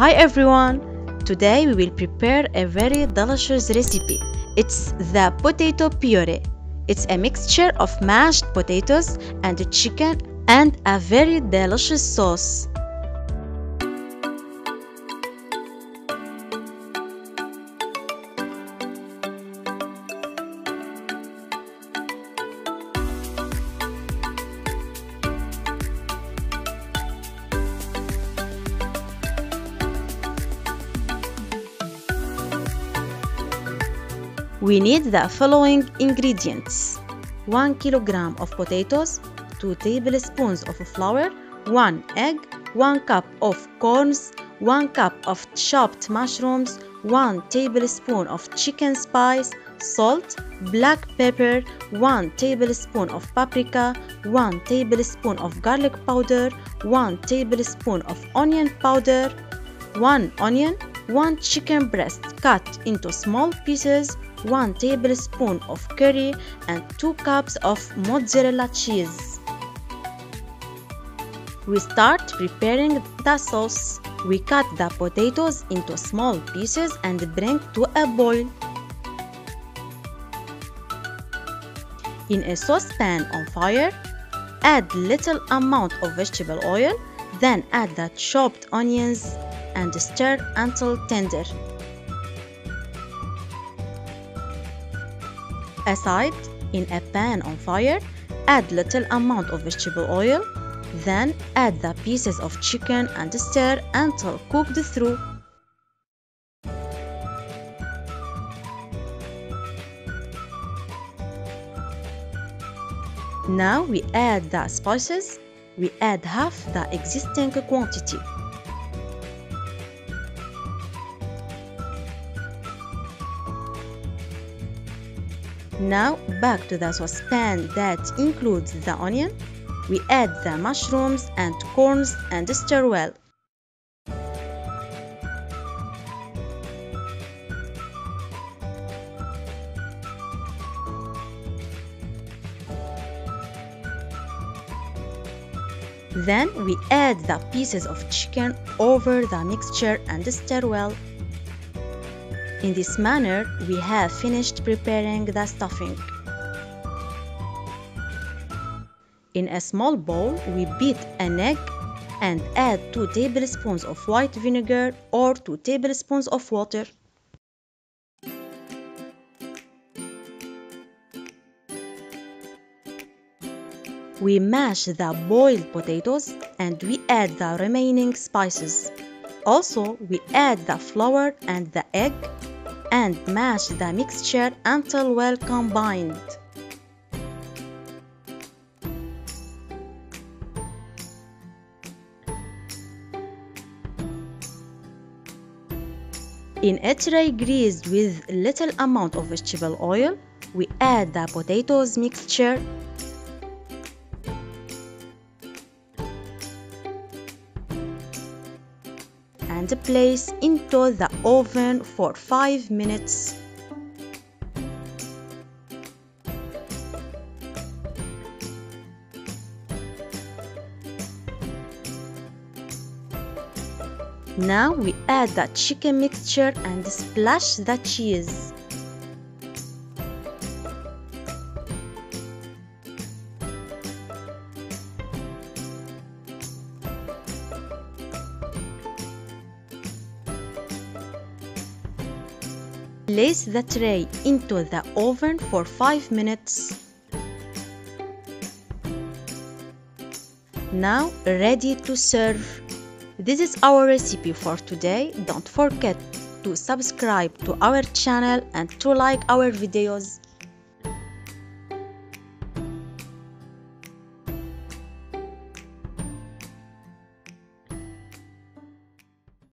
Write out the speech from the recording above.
Hi everyone! Today we will prepare a very delicious recipe. It's the potato puree. It's a mixture of mashed potatoes and chicken and a very delicious sauce. We need the following ingredients. 1 kilogram of potatoes, 2 tablespoons of flour, 1 egg, 1 cup of corns, 1 cup of chopped mushrooms, 1 tablespoon of chicken spice, salt, black pepper, 1 tablespoon of paprika, 1 tablespoon of garlic powder, 1 tablespoon of onion powder, 1 onion, 1 chicken breast cut into small pieces, 1 tablespoon of curry and 2 cups of mozzarella cheese. We start preparing the sauce. We cut the potatoes into small pieces and bring to a boil. In a saucepan on fire, add little amount of vegetable oil, then add the chopped onions and stir until tender. Aside, in a pan on fire, add little amount of vegetable oil, then add the pieces of chicken and stir until cooked through. Now we add the spices. We add half the existing quantity. Now back to the saucepan that includes the onion. We add the mushrooms and corns and stir well. Then we add the pieces of chicken over the mixture and stir well. In this manner, we have finished preparing the stuffing. In a small bowl, we beat an egg and add 2 tablespoons of white vinegar or 2 tablespoons of water. We mash the boiled potatoes and we add the remaining spices. Also, we add the flour and the egg and mash the mixture until well combined. In a tray greased with little amount of vegetable oil, we add the potatoes mixture place into the oven for 5 minutes. Now we add the chicken mixture and splash the cheese. Place the tray into the oven for 5 minutes. Now ready to serve. This is our recipe for today. Don't forget to subscribe to our channel and to like our videos.